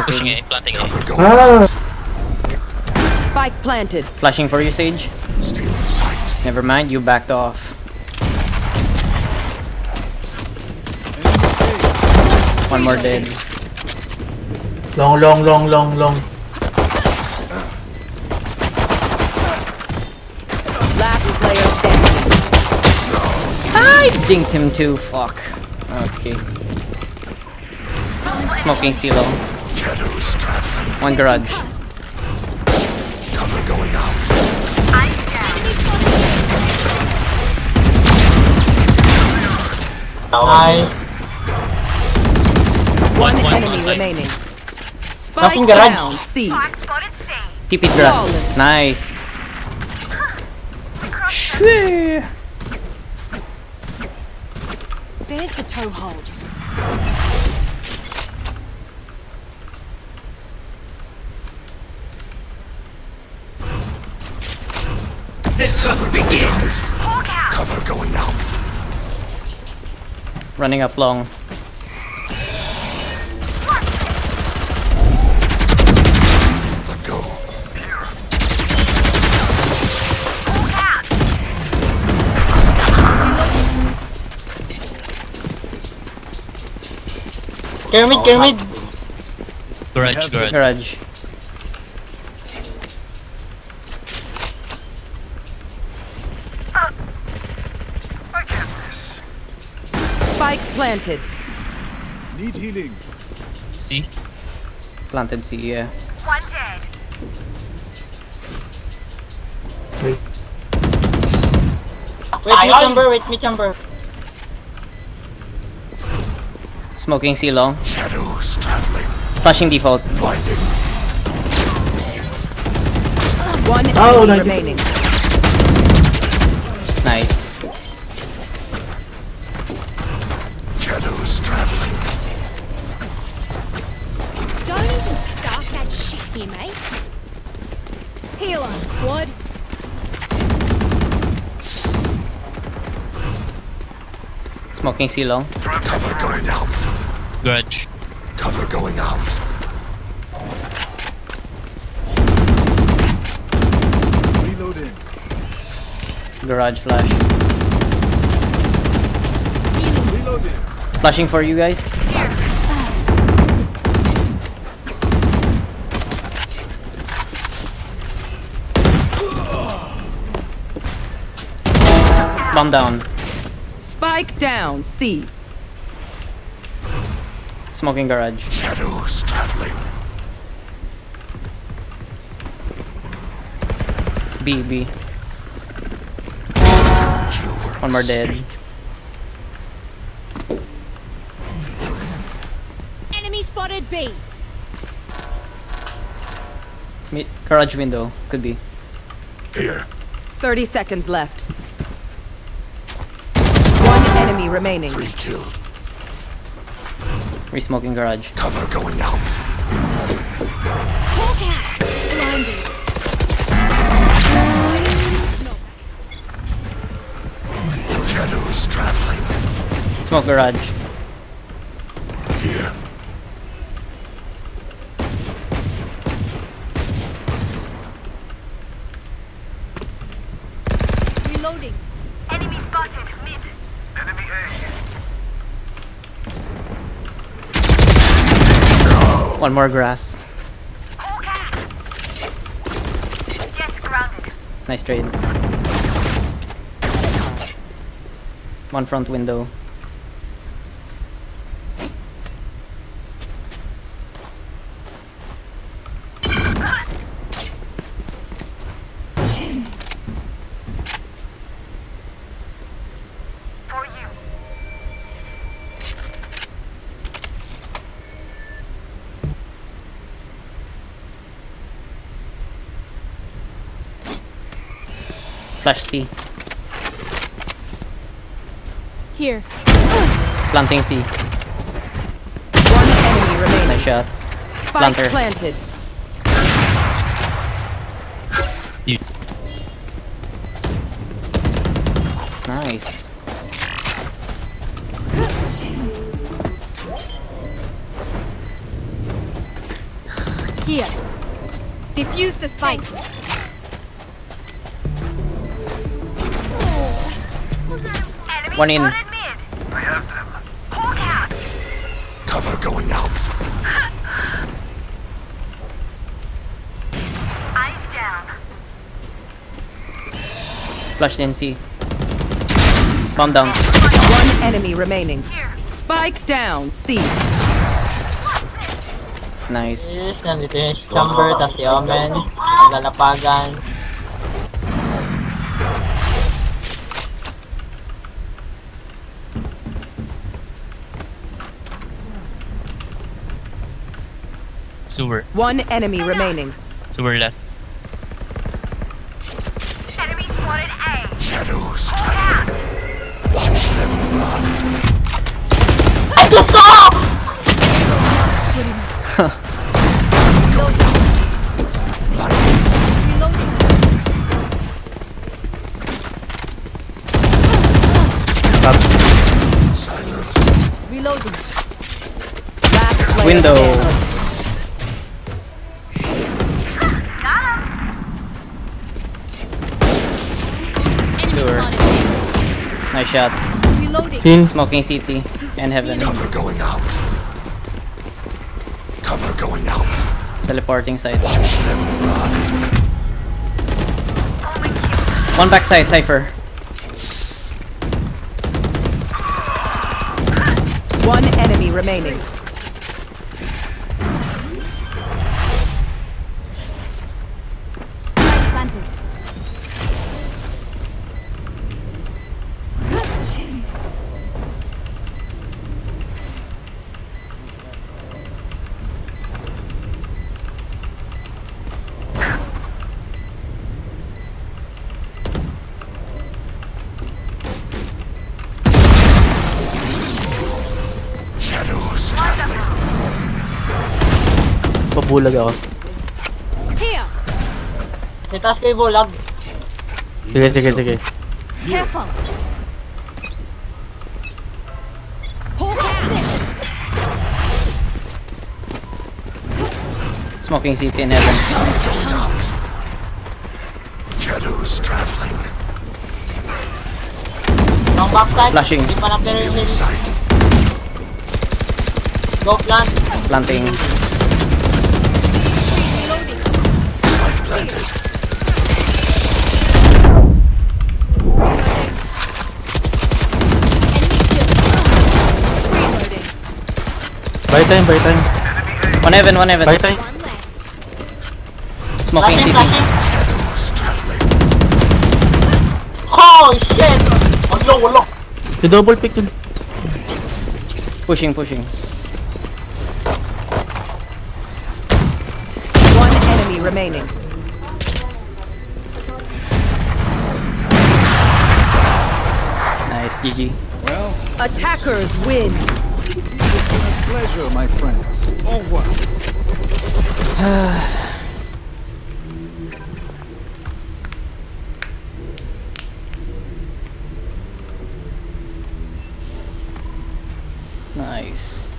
They're pushing A, planting A. Ah! Spike planted. Flashing for you, Sage. Stealing sight. Never mind, you backed off. One more dead. Long, long, long, long, long. Last player standing. I dinked him too. Fuck. Okay. Smoking silo. Shadows traveling. One garage. Cover going out. Nice. One, one, enemy one side. remaining. Spike Nothing garage. down. C. TP grass. Nice. Shwee. There's the toe hold. Cover begins. Cover going out. Running up long. Let go. Kermit, Kermit. Garage, garage. Garage. Spike planted. Need healing. C. Planted C, yeah. One dead. Wait, me chamber, wait, me chamber. Smoking C long. Shadows traveling. Flashing default. Blinding. One Oh, enemy nice. remaining. Nice. Smoking C long. Cover going out. Garage. Cover going out. Reloading. Garage flash. Reloading. Flashing for you guys. Bomb down. Spike down. C. Smoking garage. Shadows traveling. B, B. You were a One more dead. Enemy spotted B. Mid garage window. Could be. Here. 30 seconds left. One enemy remaining. Three killed. Resmoking garage. Cover going out. Hawk out. Blinded. Shadows traveling. Smoke garage. Here. Reloading. Enemy spotted. Mid. Enemy One more grass. Nice trade. One front window. For you. Flash C. Here. Planting C. One enemy remaining. Nice shots. Spike Planter. planted. You. Nice. Here. Defuse the spike. One in. I have them. Hawk out. Cover going out. Eyes down. Flashed in C. Bomb down. One enemy remaining. Here. Spike down. C. Nice. Yes, nandito yung chamber, tas si Omen. Lalapagan. Sewer. One enemy remaining. Sewer last. Enemy spotted A. Shadows traveling. Watch them run. Ay, gusto! Silence. Reloading. Last player Window. Nice shots. Reloading. Smoking CT and heaven. Cover going out. Cover going out. Teleporting side. Watch them run. One backside, Cypher. One enemy remaining. Planted. Shadows traveling. Pabulag ako. Here. Itaas ko yung bulag. Sige, sige, sige. Careful. Hawk out. Smoking CT and heaven. Going out. Shadows traveling. Wrong backside. Flashing. Hindi pa lang pero Stealing sight. Go plant. Planting. Spike planted. Reloading. Buy time, buy time. One heaven, one heaven. Buy time. One less. Smoking Flashing, CT. flashing. Shadows traveling. Oh, shit! Walo, walo. I-double pick yun. Pushing, pushing. Enemy remaining. Nice, GG. Well, Attackers win. It's been a pleasure, my friends. Au revoir. Nice.